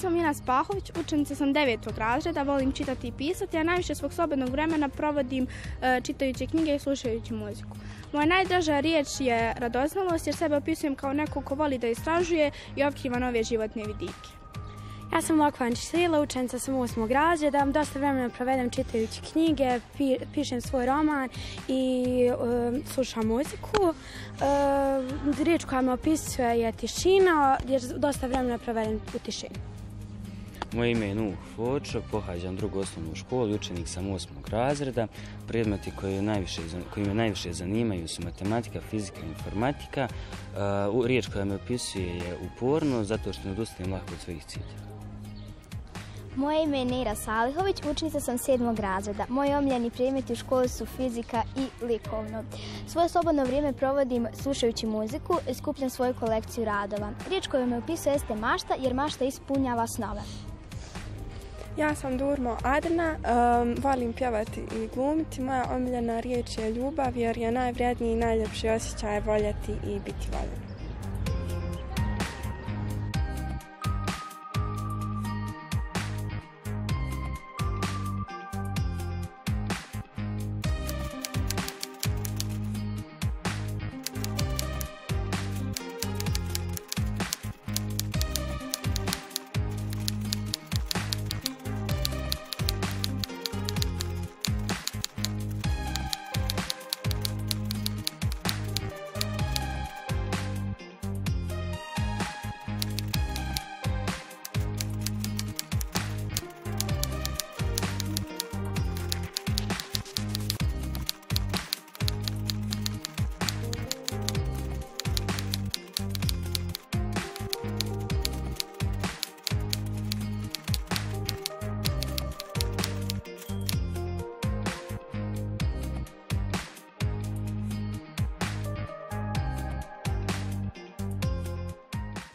Sam Mina Spahović, učenica sam devetog razreda, volim čitati i pisati, a najviše svog slobodnog vremena provodim e, čitajući knjige i slušajući muziku. Moja najdraža riječ je radoznalost jer sebe opisujem kao neko ko voli da istražuje i otkriva nove životne vidike. Ja sam Lokvan Čisila, učenica sam osmog razreda, dosta vremena provedem čitajući knjige, pišem svoj roman i um, slušam muziku. Uh, riječ koja me opisuje je tišina, jer dosta vremena provedem u tišini. Moje ime je Nuh Fočo, pohađam drugu osnovnu školu, učenik sam osmog razreda. Predmeti koji, najviše, koji me najviše zanimaju su matematika, fizika i informatika. Uh, riječ koja me opisuje je uporno, zato što ne odustajem lako od svojih ciljeva. Moje ime je Nera Salihović, učenica sam sedmog razreda. Moji omljeni predmeti u školi su fizika i likovno. Svoje slobodno vrijeme provodim slušajući muziku i skupljam svoju kolekciju radova. Riječ koju me opisuje jeste mašta jer mašta ispunjava snove. Ja sam Durmo Adna, volim pjevati i glumiti. Moja omiljena riječ je ljubav jer je najvrijedniji i najljepši osjećaj voljeti i biti voljen.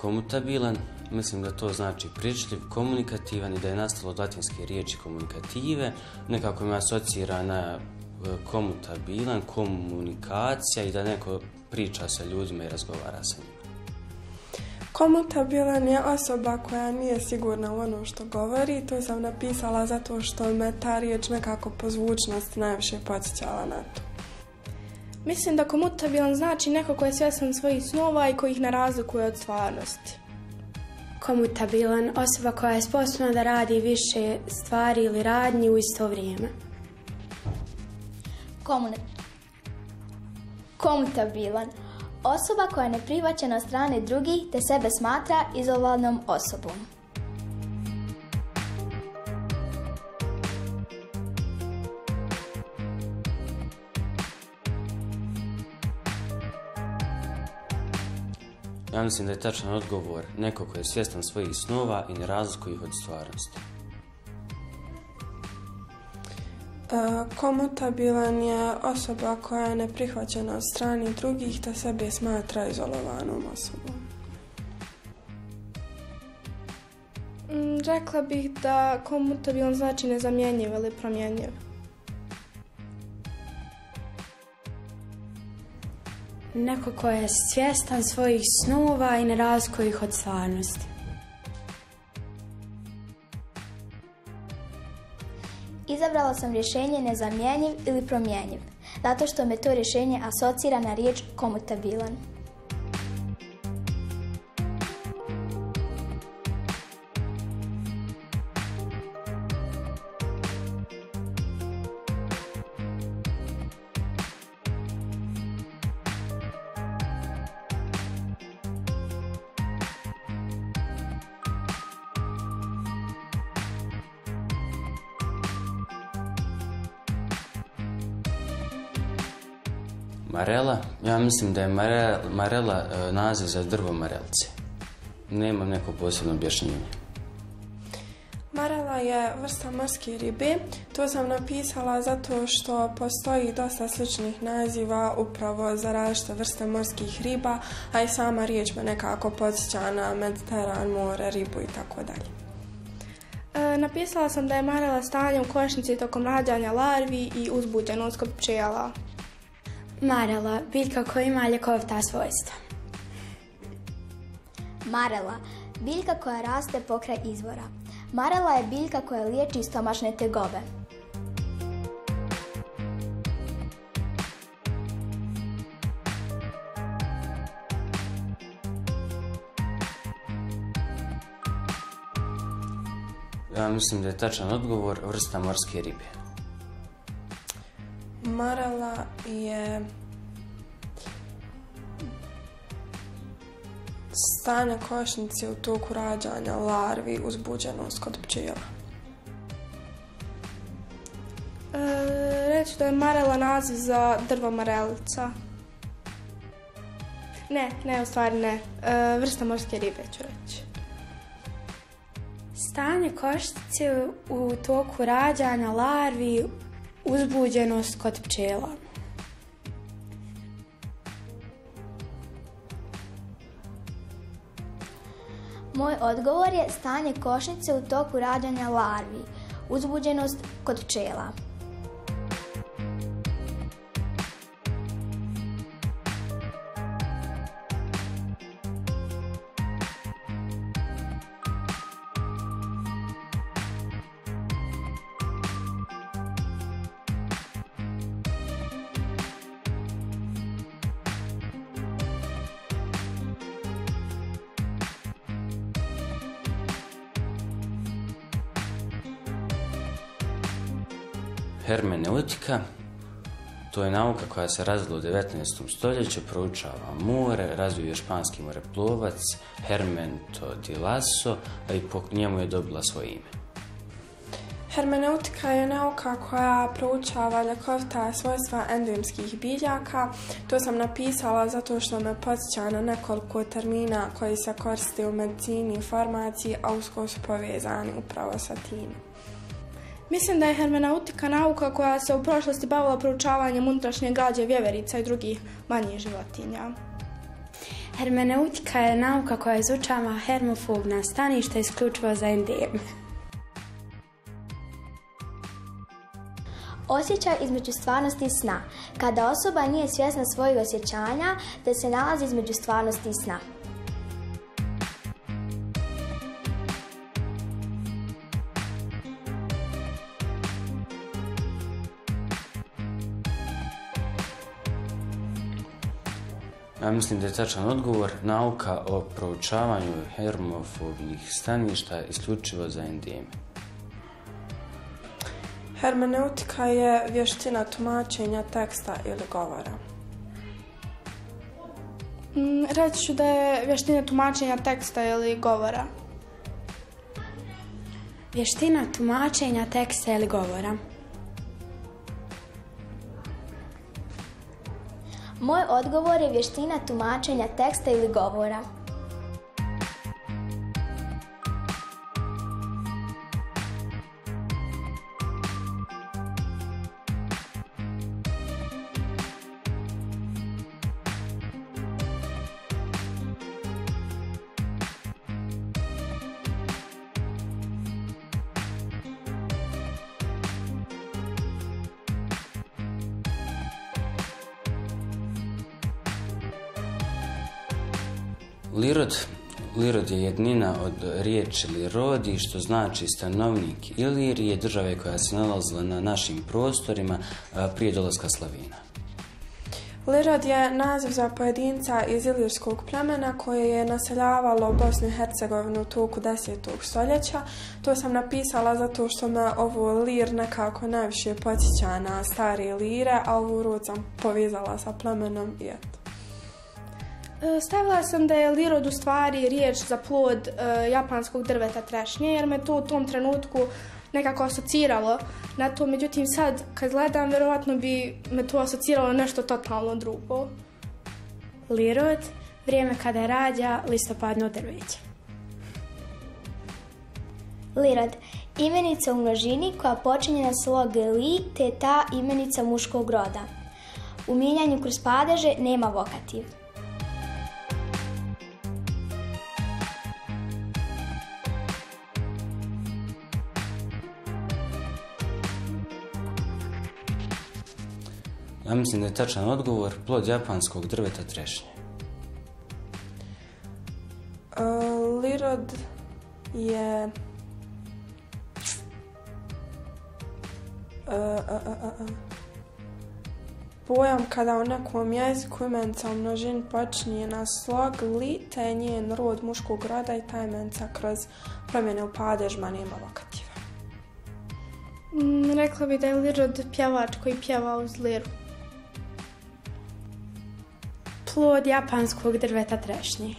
Komutabilan, mislim da to znači pričljiv, komunikativan i da je nastalo od latinske riječi komunikative, nekako me asocira na e, komutabilan, komunikacija i da neko priča sa ljudima i razgovara sa njima. Komutabilan je osoba koja nije sigurna u ono što govori. To sam napisala zato što me ta riječ nekako po zvučnosti najviše podsjećala na to. Mislim da komutabilan znači neko ko je svjestan svojih snova i koji ih ne razlikuje od stvarnosti. Komutabilan osoba koja je sposobna da radi više stvari ili radnji u isto vrijeme. Komutabilan osoba koja je neprihvaćena od strane drugih te sebe smatra izolovanom osobom. Ja mislim da je tačan odgovor neko koji je svjestan svojih snova i ne razlikuje ih od stvarnosti. E, komutabilan je osoba koja je neprihvaćena od strani drugih te sebe smatra izolovanom osobom. Mm, rekla bih da komutabilan znači nezamjenjiv ili promjenjiv. Neko ko je svjestan svojih snova i ne razlikuje ih od stvarnosti. Izabrala sam rješenje nezamjenjiv ili promjenjiv, zato što me to rješenje asocira na riječ komutabilan. Marela, ja mislim da je marela, e, naziv za drvo marelce. Nemam neko posebno objašnjenje. Marela je vrsta morske ribe. To sam napisala zato što postoji dosta sličnih naziva upravo za različite vrste morskih riba, a i sama riječ me nekako podsjeća na Mediteran, more, ribu i tako dalje. E, napisala sam da je marela stanje u košnici tokom rađanja larvi i uzbuđenost kod pčela. Marela, biljka koja ima ljekovita svojstva. Marela, Biljka koja raste pokraj izvora. Marela je biljka koja liječi stomačne tegobe. Ja mislim da je tačan odgovor vrsta morske ribe. Marela je stanje košnice u toku rađanja larvi uzbuđenost kod pčela. E, reći da je marela naziv za drvo marelica. Ne, ne, u stvari ne. E, vrsta morske ribe ću reći. Stanje koštice u toku rađanja larvi, uzbuđenost kod pčela. Moj odgovor je stanje košnice u toku rađanja larvi. Uzbuđenost kod pčela. Hermeneutika, to je nauka koja se razvila u 19. stoljeću, proučava more, razvio je španski moreplovac Hermento di Lasso, a i po njemu je dobila svoje ime. Hermeneutika je nauka koja proučava ljekovita svojstva endemskih biljaka. To sam napisala zato što me podsjeća na nekoliko termina koji se koriste u medicini i farmaciji, a usko su povezani upravo sa tim. Mislim da je hermeneutika nauka koja se u prošlosti bavila proučavanjem unutrašnje građe vjeverica i drugih manjih životinja. Hermeneutika je nauka koja izučava hermofobna staništa isključivo za endeme. Osjećaj između stvarnosti i sna. Kada osoba nije svjesna svojih osjećanja, da se nalazi između stvarnosti i sna. Ja mislim da je tačan odgovor nauka o proučavanju hermofobnih staništa isključivo za endeme. Hermeneutika je vještina tumačenja teksta ili govora. Mm, reći ću da je vještina tumačenja teksta ili govora. Vještina tumačenja teksta ili govora. Moj odgovor je vještina tumačenja teksta ili govora. Lirod, Lirod je jednina od riječi Lirodi, što znači stanovnik Ilirije, države koja se nalazila na našim prostorima prije dolaska Slavina. Lirod je naziv za pojedinca iz ilirskog plemena koje je naseljavalo Bosnu i Hercegovinu u toku 10. stoljeća. To sam napisala zato što me ovo lir nekako najviše podsjeća na stare lire, a ovu rod sam povezala sa plemenom i eto. E, Stavila sam da je lirod u stvari riječ za plod e, japanskog drveta trešnje, jer me to u tom trenutku nekako asociralo na to. Međutim, sad kad gledam, vjerovatno bi me to asociralo nešto totalno drugo. Lirod, vrijeme kada rađa listopadno drveće. Lirod. Imenica u množini koja počinje na slog li, te ta imenica muškog roda. U mijenjanju kroz padeže nema vokativ. Ja mislim da je tačan odgovor plod japanskog drveta trešnje. E, Lirod je... Uh, uh, uh, Pojam kada u nekom jeziku imenca u množini počinje na slog li, te je njen rod muškog roda i ta imenca kroz promjene u padežma nema lokativa. Mm, rekla bi da je Lirod pjevač koji pjeva uz liru. Plod japanskog drveta trešnje.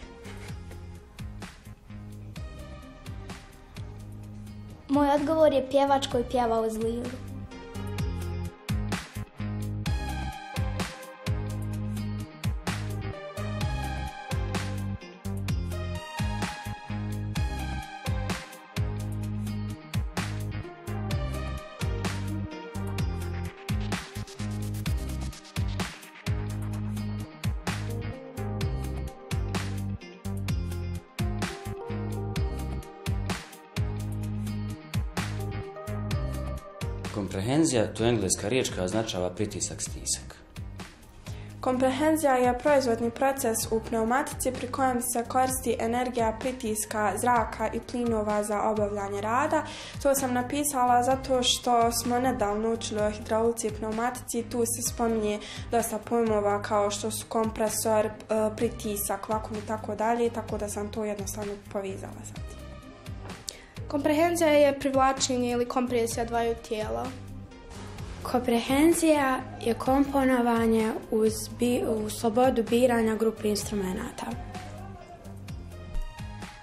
Moj odgovor je pjevač koji pjeva uz liru. Komprehenzija, to je engleska riječ koja označava pritisak, stisak. Komprehenzija je proizvodni proces u pneumatici pri kojem se koristi energija pritiska zraka i plinova za obavljanje rada. To sam napisala zato što smo nedavno učili o hidraulici i pneumatici tu se spominje dosta pojmova kao što su kompresor, e, pritisak, vakum i tako dalje, tako da sam to jednostavno povezala sad. Komprehenzija je privlačenje ili kompresija dvaju tijela. Komprehenzija je komponovanje uz, bi, u slobodu biranja grupe instrumenta.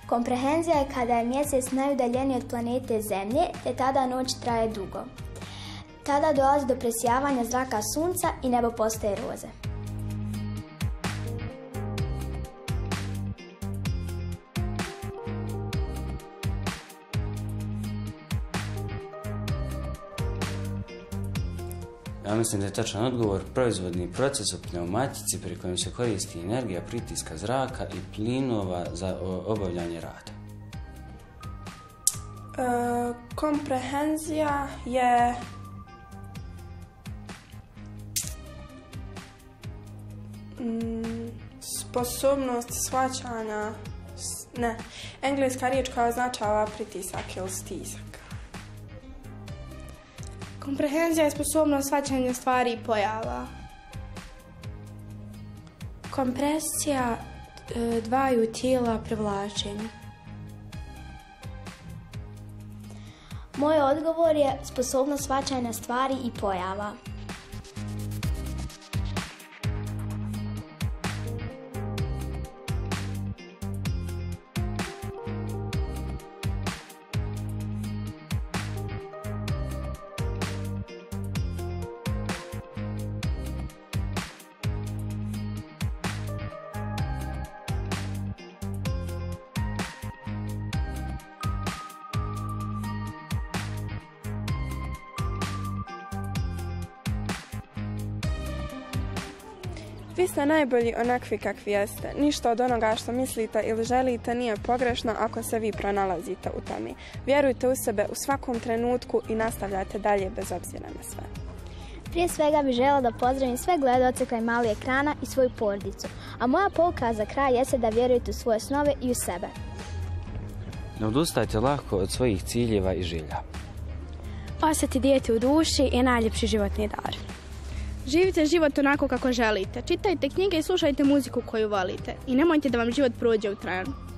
Komprehenzija je kada je mjesec najudaljeniji od planete Zemlje, te tada noć traje dugo. Tada dolazi do presijavanja zraka sunca i nebo postaje roze. Mislim da je tačan odgovor proizvodni proces u pneumatici pri kojem se koristi energija pritiska zraka i plinova za obavljanje rada. E, komprehenzija je mm, sposobnost shvaćanja ne, engleska riječ koja označava pritisak ili stisak. Komprehenzija je sposobnost shvaćanja stvari i pojava. Kompresija e, dvaju tijela privlačenja. Moj odgovor je sposobnost shvaćanja stvari i pojava. Vi ste najbolji onakvi kakvi jeste. Ništa od onoga što mislite ili želite nije pogrešno ako se vi pronalazite u tome. Vjerujte u sebe u svakom trenutku i nastavljate dalje bez obzira na sve. Prije svega bih žela da pozdravim sve gledaoce kraj mali ekrana i svoju porodicu. A moja pouka za kraj jeste da vjerujete u svoje snove i u sebe. Ne odustajte lako od svojih ciljeva i želja. Ostati dijete u duši je najljepši životni dar. Živite život onako kako želite. Čitajte knjige i slušajte muziku koju volite. I nemojte da vam život prođe u trenu.